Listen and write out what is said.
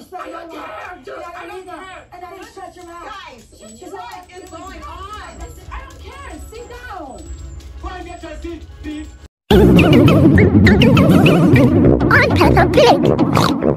disrespect I my don't wife. care, dude. I don't either. care. And then you shut your mouth. Guys, what is what going on? I don't care. Sit down. Go and get your seat, please. I'm Peppa Pig.